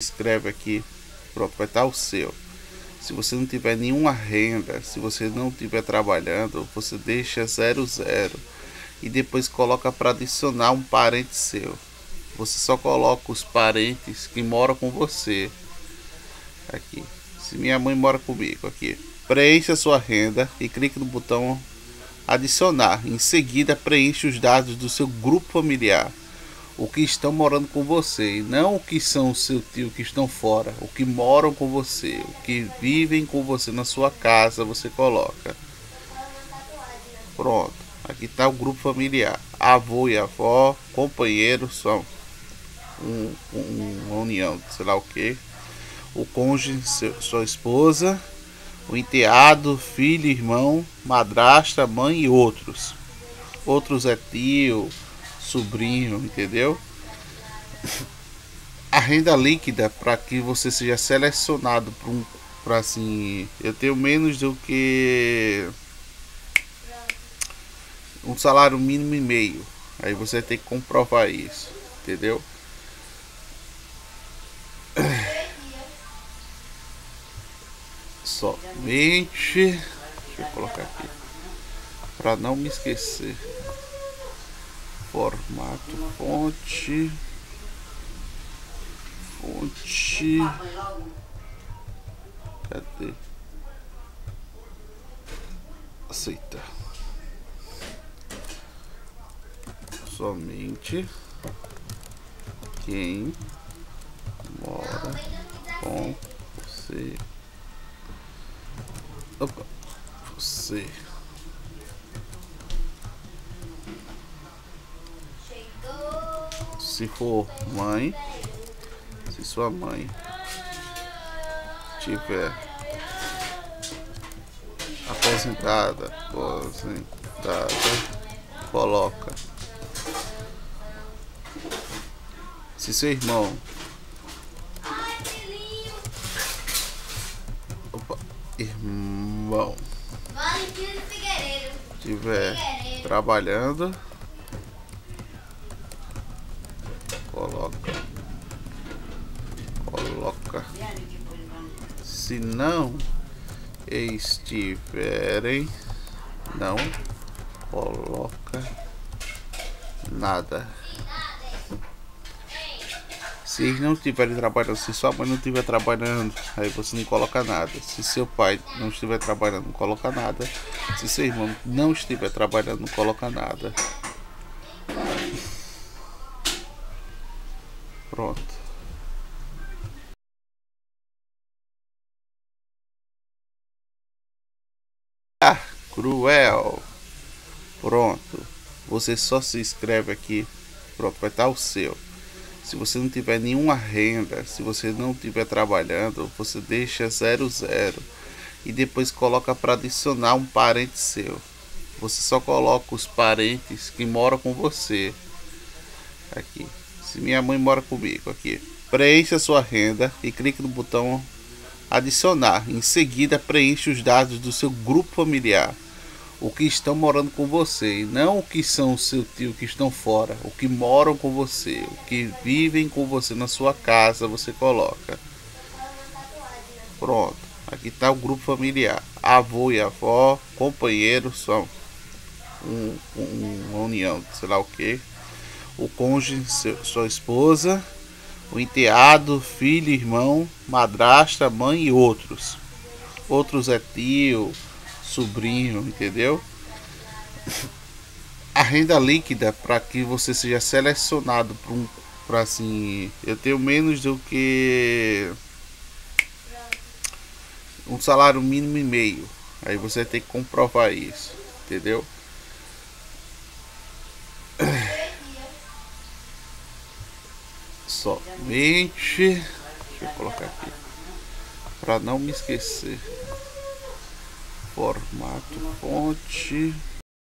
escreve aqui, pronto, vai estar o seu. Se você não tiver nenhuma renda, se você não estiver trabalhando, você deixa zero zero e depois coloca para adicionar um parente seu. Você só coloca os parentes que moram com você. Aqui. Se minha mãe mora comigo aqui, preencha sua renda e clique no botão adicionar. Em seguida, preencha os dados do seu grupo familiar o que estão morando com você, e não o que são seu tio que estão fora, o que moram com você, o que vivem com você na sua casa, você coloca. Pronto, aqui está o grupo familiar, avô e avó, companheiro, são um, um, uma união, sei lá o que, o cônjuge, seu, sua esposa, o enteado, filho, irmão, madrasta, mãe e outros. Outros é tio, sobrinho, entendeu? A renda líquida para que você seja selecionado para um para assim, eu tenho menos do que um salário mínimo e meio. Aí você tem que comprovar isso, entendeu? Somente, deixa eu colocar aqui para não me esquecer formato fonte fonte cadê? Aceita. Somente quem mora com você. Opa, você se for mãe, se sua mãe tiver aposentada, aposentada, coloca. Se seu irmão Opa, irmão tiver trabalhando coloca coloca se não estiverem não coloca nada se não estiverem trabalhando, se sua mãe não estiver trabalhando, aí você não coloca nada. Se seu pai não estiver trabalhando, não coloca nada. Se seu irmão não estiver trabalhando, não coloca nada. Pronto. Ah, cruel. Pronto. Você só se inscreve aqui. Pronto, vai estar o seu. Se você não tiver nenhuma renda, se você não estiver trabalhando, você deixa zero zero e depois coloca para adicionar um parente seu. Você só coloca os parentes que moram com você. Aqui. Se minha mãe mora comigo aqui, preencha sua renda e clique no botão adicionar. Em seguida, preencha os dados do seu grupo familiar, o que estão morando com você, e não o que são o seu tio que estão fora, o que moram com você, o que vivem com você na sua casa, você coloca. Pronto, aqui está o grupo familiar, avô e avó, companheiro, são um, um, uma união, sei lá o que o cônjuge, sua esposa, o enteado, filho, irmão, madrasta, mãe e outros. Outros é tio, sobrinho, entendeu? A renda líquida para que você seja selecionado para um para assim, eu tenho menos do que um salário mínimo e meio. Aí você tem que comprovar isso, entendeu? Somente deixa eu colocar aqui. Para não me esquecer. Formato fonte